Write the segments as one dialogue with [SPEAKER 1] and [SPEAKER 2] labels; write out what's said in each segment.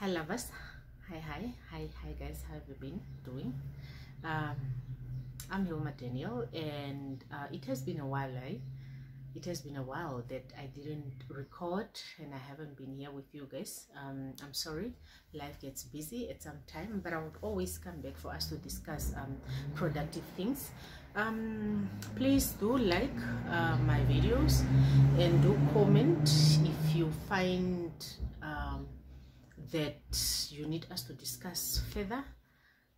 [SPEAKER 1] hi lovers. Hi hi. Hi hi guys. How have you been doing? Um i'm hilma daniel and uh, it has been a while eh? it has been a while that i didn't record and i haven't been here with you guys. Um i'm sorry. Life gets busy at some time but i would always come back for us to discuss um productive things. Um please do like uh, my videos and do comment if you find um that you need us to discuss further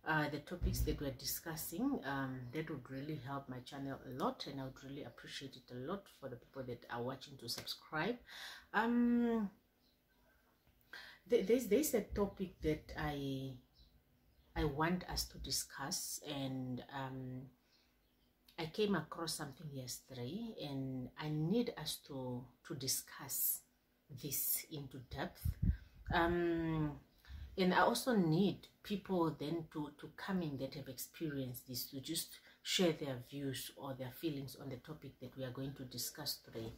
[SPEAKER 1] uh, the topics that we're discussing um, that would really help my channel a lot and I would really appreciate it a lot for the people that are watching to subscribe. Um, there's, there's a topic that I I want us to discuss and um, I came across something yesterday and I need us to to discuss this into depth um and i also need people then to to come in that have experienced this to just share their views or their feelings on the topic that we are going to discuss today.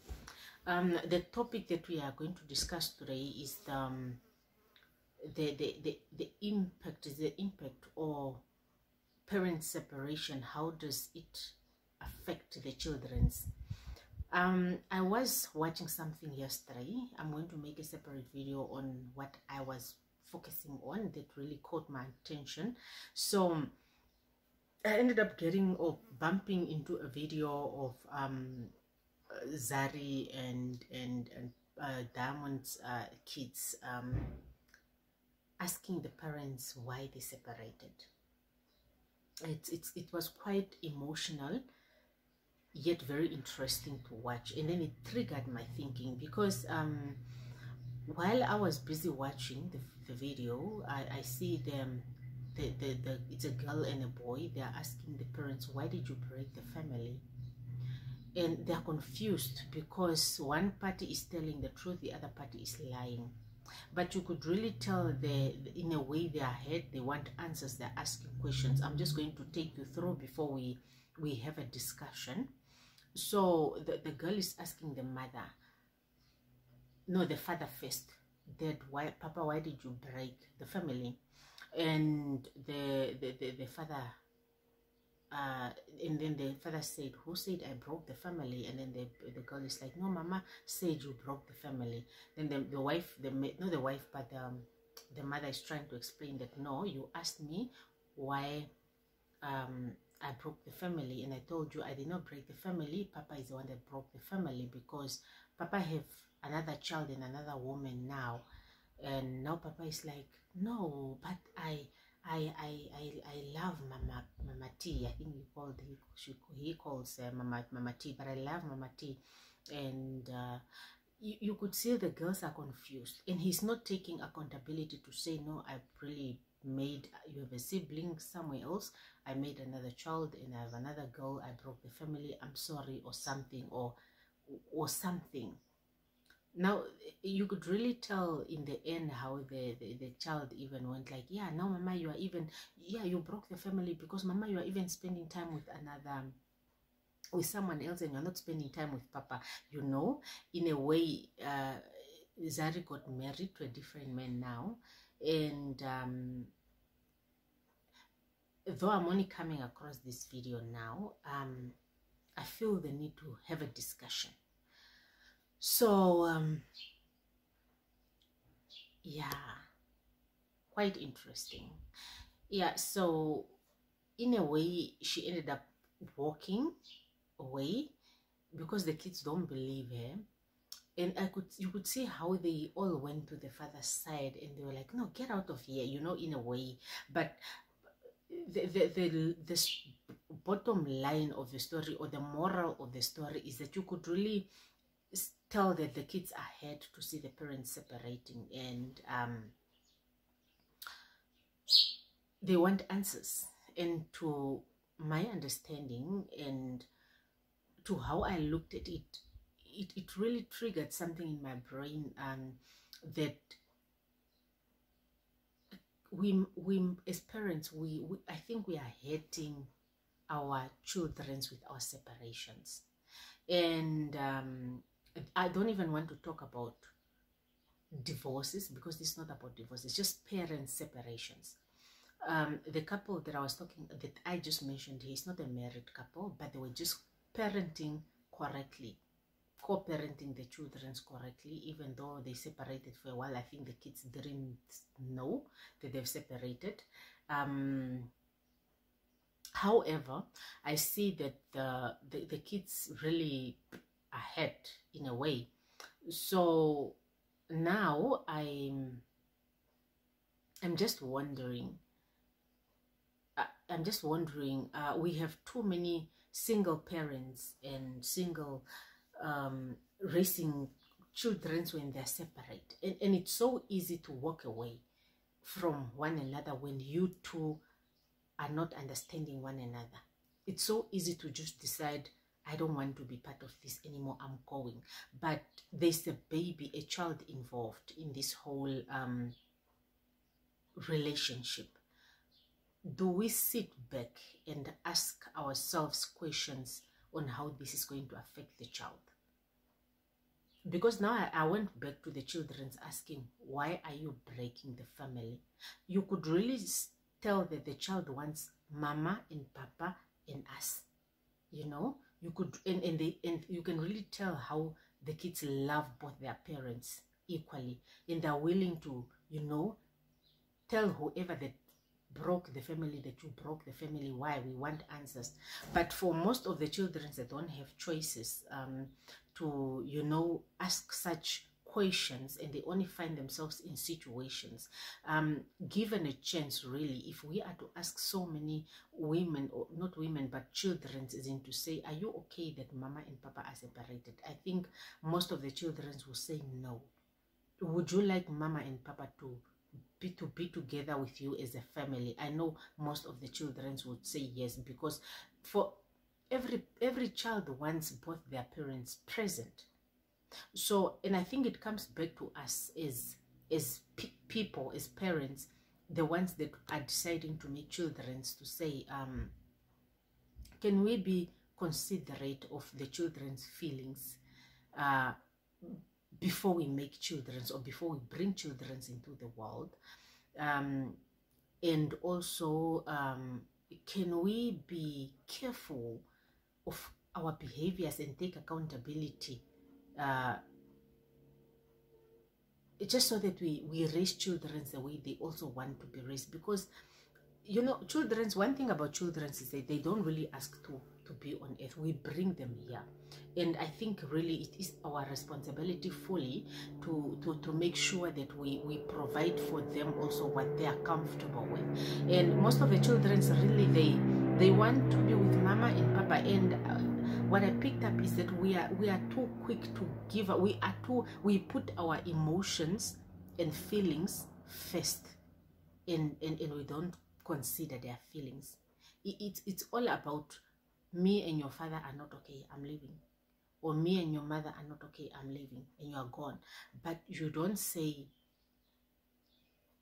[SPEAKER 1] Um the topic that we are going to discuss today is the um, the, the the the impact is the impact or parent separation. How does it affect the children's um i was watching something yesterday. I'm going to make a separate video on what i was focusing on that really caught my attention. So i ended up getting or bumping into a video of um zari and and and uh, diamond's uh, kids um asking the parents why they separated. It's it's it was quite emotional yet very interesting to watch. And then it triggered my thinking because um while i was busy watching the, the video i i see them the, the the it's a girl and a boy. They're asking the parents why did you break the family? And they're confused because one party is telling the truth the other party is lying. But you could really tell they in a way they are hurt they want answers. They're asking questions. I'm just going to take you through before we we have a discussion so the, the girl is asking the mother no the father first. Dad why papa why did you break the family? And the the, the, the father uh, and then the father said who said i broke the family? And then the, the girl is like no mama said you broke the family. Then the, the wife the no the wife but um, the mother is trying to explain that no you asked me why um, I broke the family and I told you I did not break the family. Papa is the one that broke the family because Papa have another child and another woman now. And now Papa is like, no, but I I I I, I love Mama Mama T. I think he called he she, he calls uh, Mama Mama T, but I love Mama T. And uh, you, you could see the girls are confused and he's not taking accountability to say no i really made you have a sibling somewhere else. I made another child and i have another girl. I broke the family. I'm sorry or something or or something. Now you could really tell in the end how the, the the child even went like yeah now mama you are even yeah you broke the family because mama you are even spending time with another with someone else and you're not spending time with papa. You know in a way uh zari got married to a different man now and um though i'm only coming across this video now um i feel the need to have a discussion. So um yeah quite interesting. Yeah so in a way she ended up walking away because the kids don't believe her and i could you could see how they all went to the father's side and they were like no get out of here you know in a way. But the the the, the bottom line of the story or the moral of the story is that you could really tell that the kids are had to see the parents separating and um they want answers. And to my understanding and to how I looked at it, it, it really triggered something in my brain that we, we as parents, we, we I think we are hurting our childrens with our separations. And um, I don't even want to talk about divorces because it's not about divorce it's just parent separations um, the couple that i was talking that i just mentioned here is not a married couple but they were just parenting correctly co-parenting the children correctly even though they separated for a while. I think the kids didn't know that they've separated. Um, however i see that the, the, the kids really ahead in a way. So now i'm i'm just wondering uh, i'm just wondering uh, we have too many single parents and single um, raising children when they're separate and, and it's so easy to walk away from one another when you two are not understanding one another it's so easy to just decide I don't want to be part of this anymore. I'm going. But there's a baby, a child involved in this whole um, relationship. Do we sit back and ask ourselves questions on how this is going to affect the child? Because now I, I went back to the children's asking, why are you breaking the family? You could really tell that the child wants mama and papa and us, you know? you could and, and they and you can really tell how the kids love both their parents equally and they're willing to you know tell whoever that broke the family that you broke the family why? We want answers. But for most of the children that don't have choices um to you know ask such questions and they only find themselves in situations. Um, given a chance really if we are to ask so many women or not women but children is in to say are you okay that mama and papa are separated? I think most of the children will say no. Would you like mama and papa to be to be together with you as a family. I know most of the children would say yes because for every every child wants both their parents present. So and i think it comes back to us as as pe people as parents the ones that are deciding to make children to say um can we be considerate of the children's feelings? Uh before we make children or before we bring children into the world um and also um can we be careful of our behaviors and take accountability uh, just so that we we raise children the way they also want to be raised? Because you know children's one thing about children is that they don't really ask to to be on earth. We bring them here. And i think really it is our responsibility fully to to to make sure that we we provide for them also what they are comfortable with. And most of the children really they they want to be with mama and papa. And uh, what I picked up is that we are we are too quick to give we are too we put our emotions and feelings first. And and, and we don't consider their feelings. It, it, it's all about me and your father are not okay i'm leaving. Or me and your mother are not okay i'm leaving and you are gone. But you don't say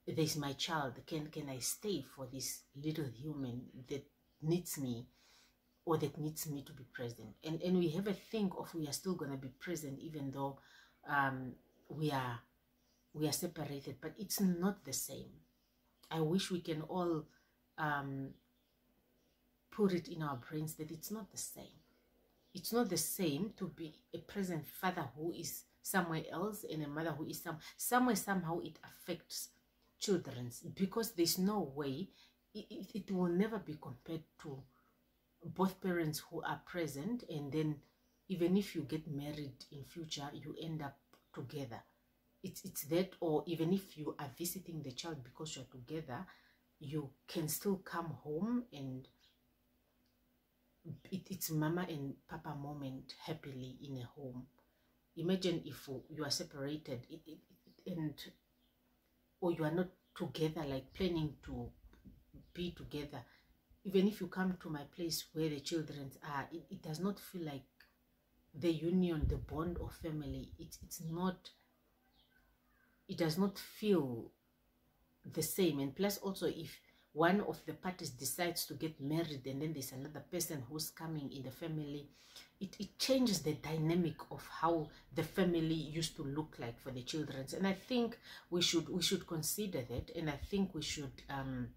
[SPEAKER 1] there's my child can can i stay for this little human that needs me or that needs me to be present? And and we have a think of we are still going to be present even though um we are we are separated but it's not the same. I wish we can all um put it in our brains that it's not the same. It's not the same to be a present father who is somewhere else and a mother who is some somewhere somehow it affects children's because there's no way it, it, it will never be compared to both parents who are present and then even if you get married in future you end up together. It's it's that or even if you are visiting the child because you're together you can still come home and it, it's mama and papa moment happily in a home. Imagine if you are separated it, it, and or you are not together like planning to be together. Even if you come to my place where the children are it, it does not feel like the union the bond of family. It, it's not it does not feel the same. And plus also if one of the parties decides to get married and then there's another person who's coming in the family it, it changes the dynamic of how the family used to look like for the children. And i think we should we should consider that and i think we should um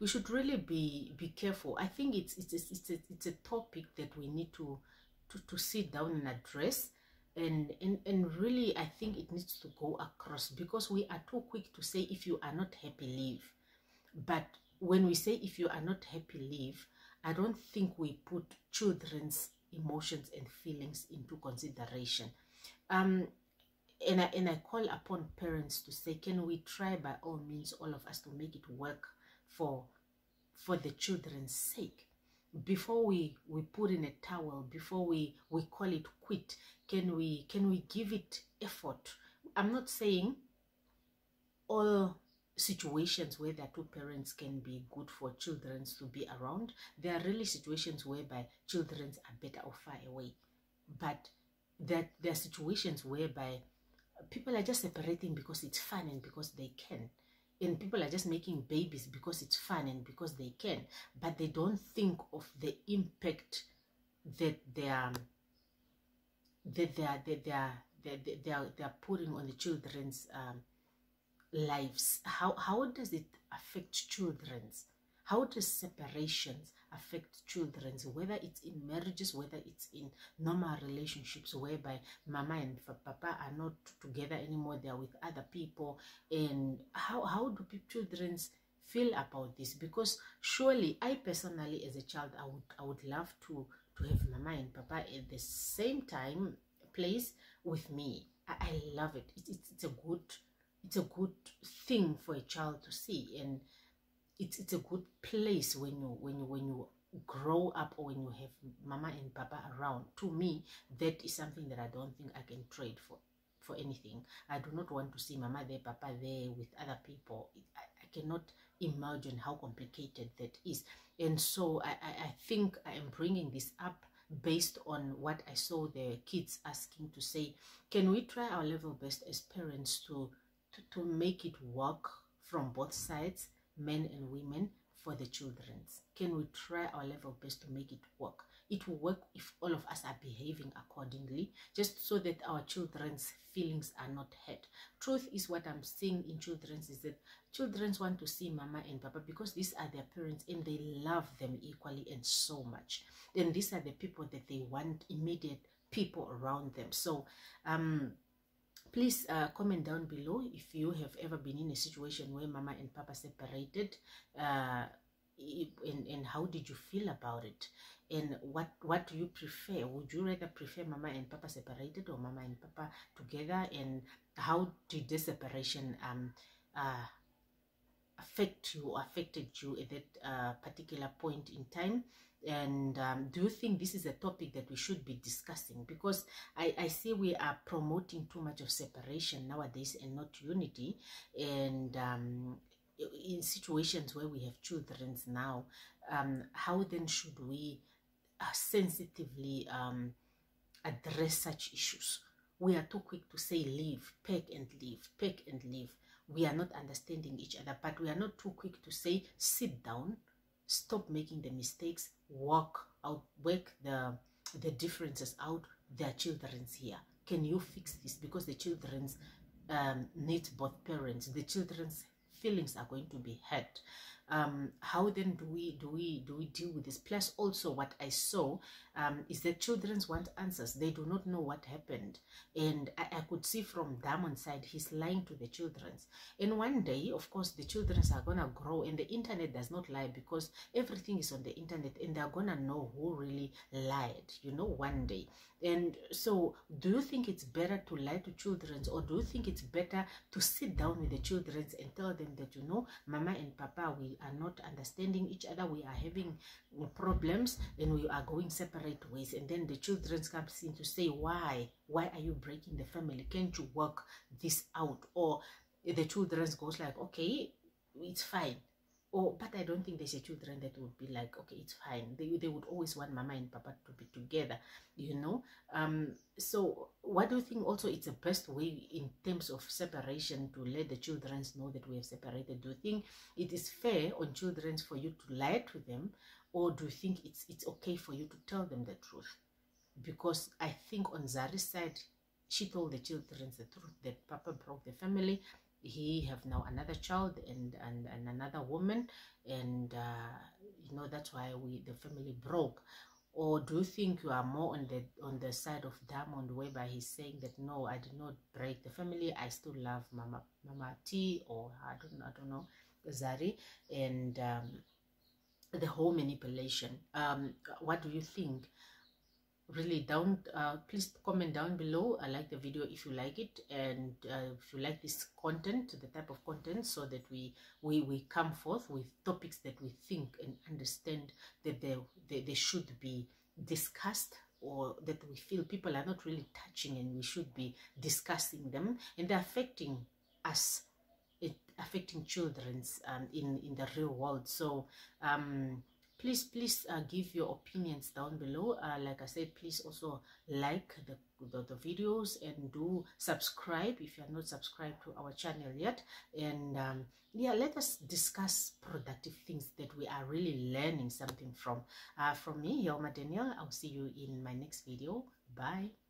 [SPEAKER 1] we should really be be careful. I think it's it's it's, it's, a, it's a topic that we need to to, to sit down and address. And, and and really i think it needs to go across because we are too quick to say if you are not happy leave but when we say if you are not happy leave i don't think we put children's emotions and feelings into consideration. Um and I, and I call upon parents to say can we try by all means all of us to make it work for for the children's sake? Before we we put in a towel before we we call it quit can we can we give it effort? I'm not saying all situations where the two parents can be good for children to be around. There are really situations whereby children are better or far away. But that there are situations whereby people are just separating because it's fun and because they can. And people are just making babies because it's fun and because they can. But they don't think of the impact that they are that they are that they are that they are, they are putting on the children's um, lives how how does it affect children's how does separations affect children's whether it's in marriages whether it's in normal relationships whereby mama and papa are not together anymore they're with other people and how how do children's feel about this because surely i personally as a child i would i would love to to have mama and papa at the same time place with me i, I love it. It, it's a good it's a good thing for a child to see and it's it's a good place when you when you when you grow up or when you have mama and papa around. To me that is something that i don't think i can trade for for anything. I do not want to see mama there papa there with other people. I, I cannot imagine how complicated that is. And so I, I i think i am bringing this up based on what i saw the kids asking to say. Can we try our level best as parents to to, to make it work from both sides men and women for the children's can we try our level best to make it work? It will work if all of us are behaving accordingly just so that our children's feelings are not hurt. Truth is what i'm seeing in children's is that children's want to see mama and papa because these are their parents and they love them equally and so much. Then these are the people that they want immediate people around them. So um please uh, comment down below if you have ever been in a situation where mama and papa separated uh, and, and how did you feel about it? And what what do you prefer? Would you rather prefer mama and papa separated or mama and papa together? And how did the separation um uh affect you affected you at that uh, particular point in time and um, do you think this is a topic that we should be discussing? Because I, I see we are promoting too much of separation nowadays and not unity. And um, in situations where we have children now um, how then should we uh, sensitively um, address such issues? We are too quick to say leave pack and leave pack and leave. We are not understanding each other but we are not too quick to say sit down. Stop making the mistakes work out work the the differences out their children's here can you fix this? Because the children's um, need both parents. The children's feelings are going to be hurt um, how then do we do we do we deal with this? Plus also what i saw um, is that children's want answers. They do not know what happened. And I, I could see from Diamond's side he's lying to the children's. And one day of course the children's are gonna grow and the internet does not lie because everything is on the internet and they're gonna know who really lied you know one day. And so do you think it's better to lie to children's or do you think it's better to sit down with the children's and tell them that you know mama and papa we are not understanding each other we are having problems and we are going separate ways. And then the children comes in to say why? Why are you breaking the family? Can't you work this out? Or the children goes like okay it's fine or but i don't think there's a children that would be like okay it's fine. They, they would always want mama and papa to be together you know? Um so what do you think also it's the best way in terms of separation to let the children know that we have separated? Do you think it is fair on children for you to lie to them? Or do you think it's it's okay for you to tell them the truth? Because i think on zari's side she told the children the truth that papa broke the family he have now another child and and, and another woman. And uh, you know that's why we the family broke. Or do you think you are more on the on the side of diamond whereby he's saying that no i did not break the family. I still love mama mama t or i don't i don't know zari. And um, the whole manipulation. Um what do you think really down uh, please comment down below. I like the video if you like it and uh, if you like this content the type of content so that we we we come forth with topics that we think and understand that they they, they should be discussed or that we feel people are not really touching and we should be discussing them. And they're affecting us it affecting children's um, in in the real world. So um please please uh, give your opinions down below. Uh, like i said please also like the, the, the videos and do subscribe if you're not subscribed to our channel yet. And um, yeah let us discuss productive things that we are really learning something from. Uh, from me Hilma Daniel I'll see you in my next video. Bye